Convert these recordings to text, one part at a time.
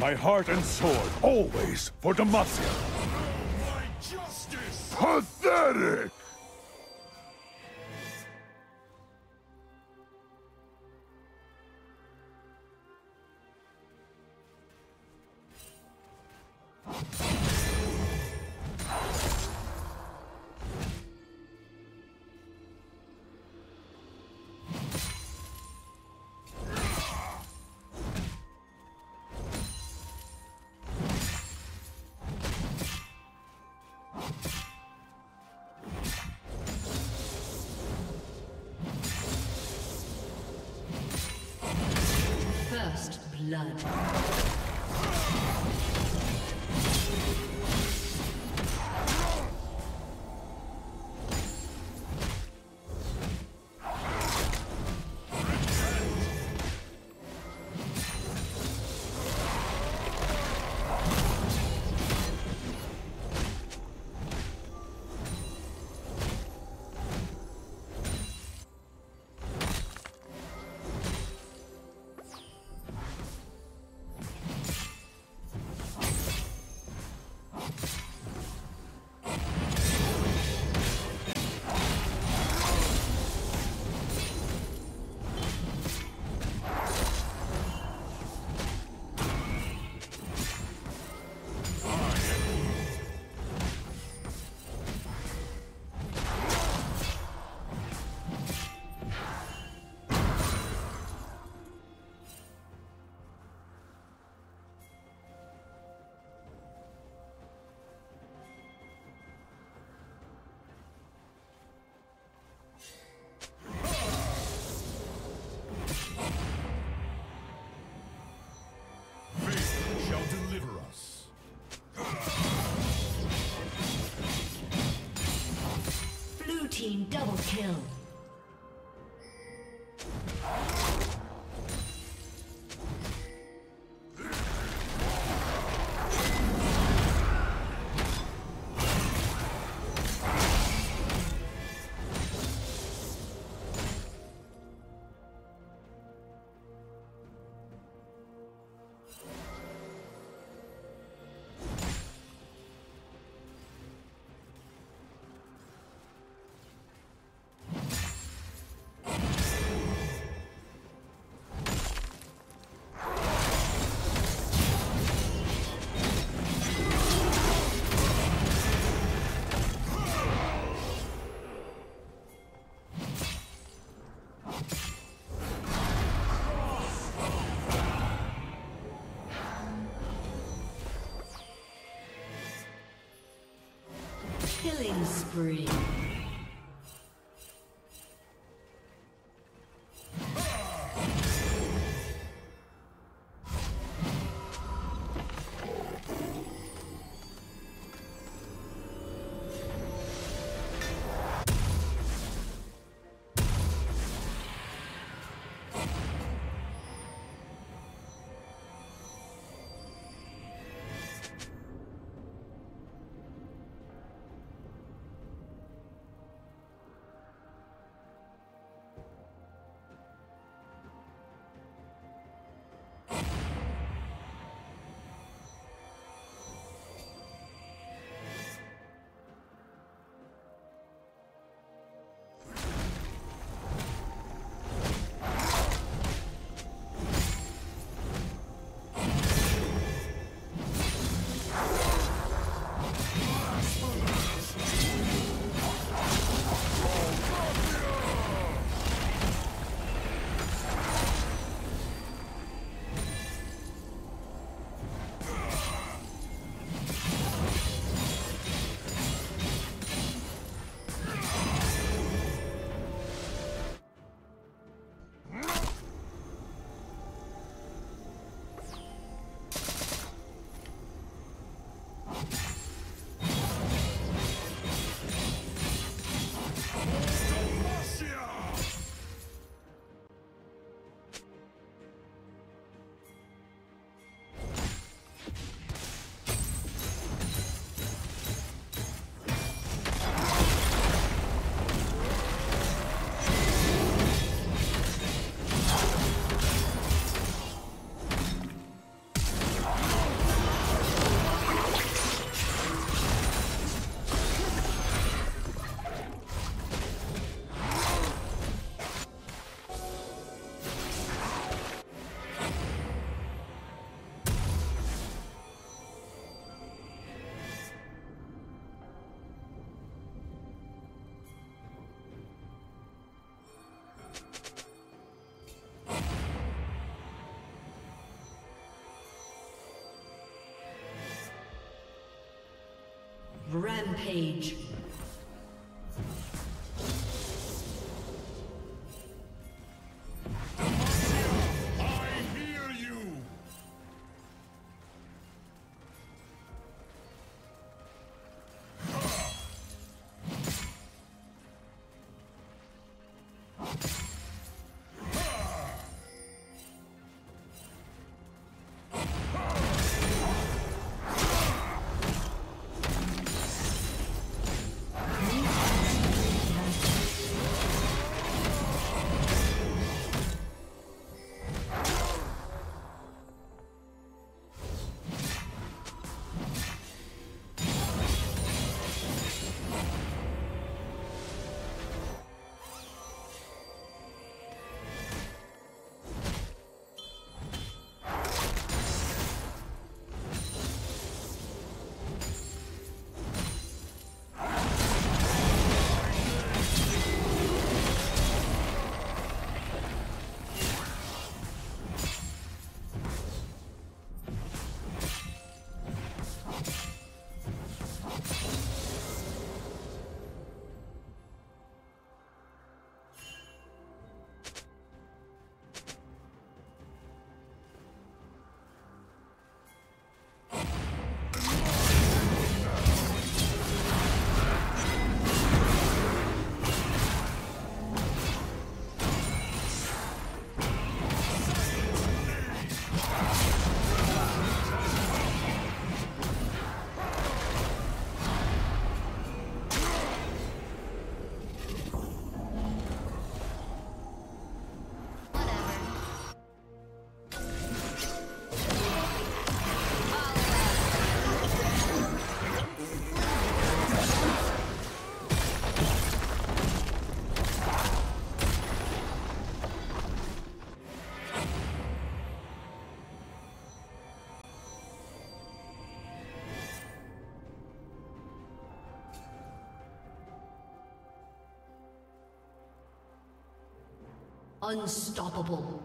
My heart and sword, always for Demacia. My justice! Pathetic! Blood. Double kill. Spree. Rampage. Unstoppable.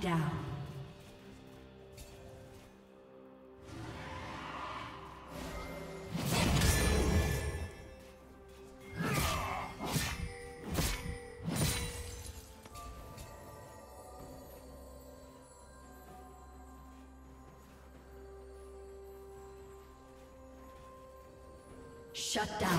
Down. Shut down.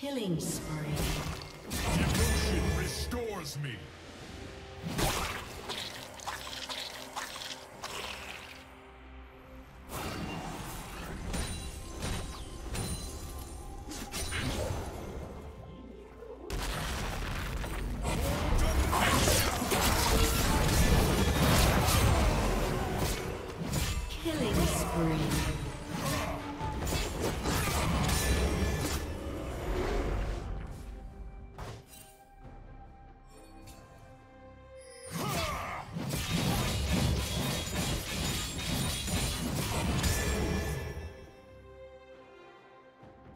Killing spree. Devotion restores me.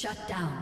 Shut down.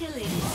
killing.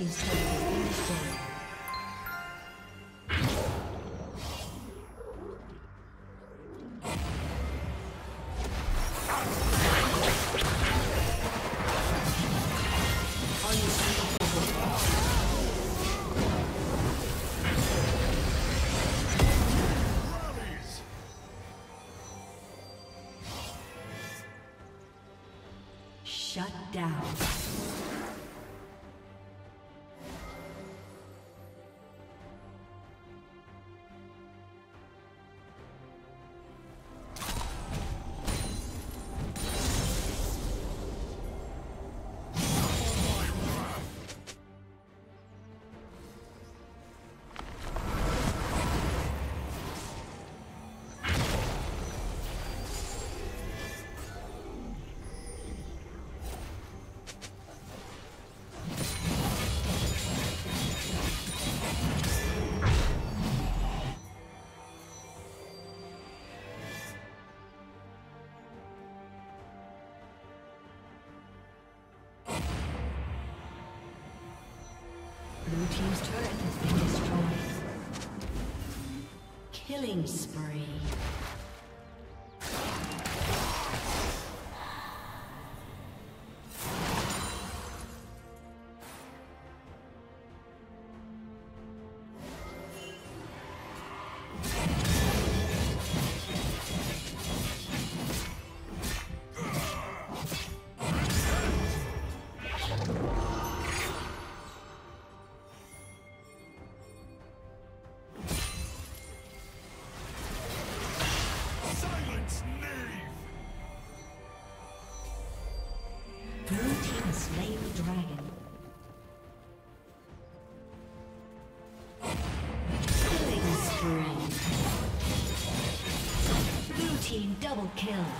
team's. Shut down. Killing spree. kill.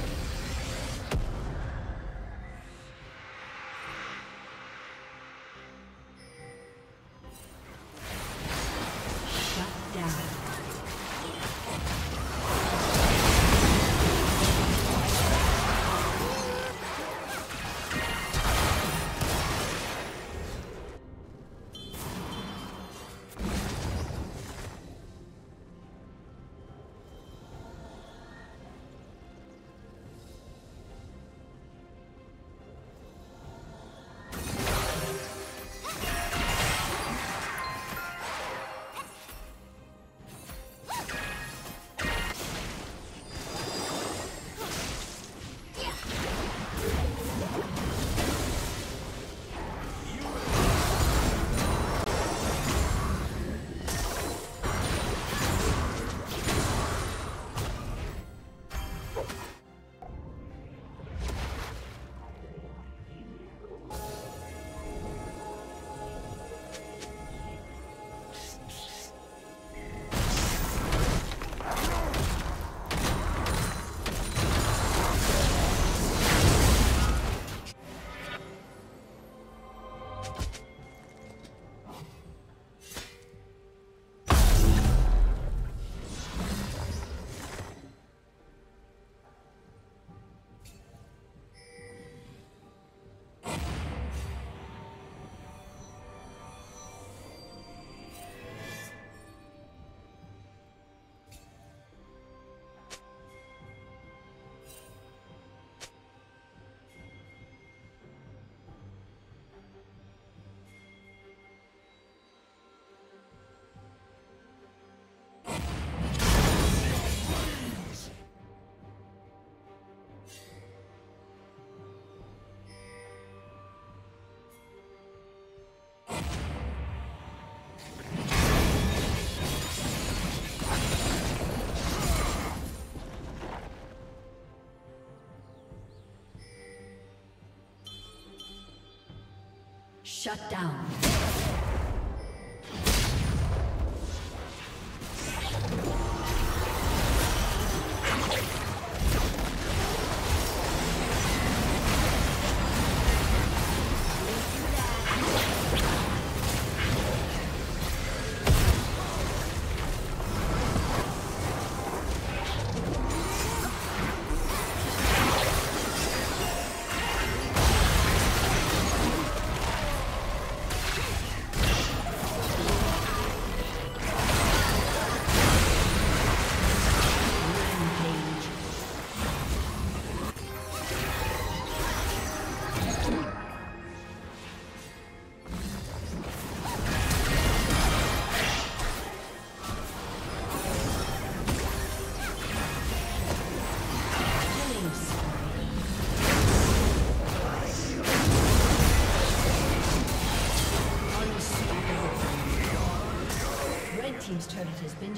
Shut down.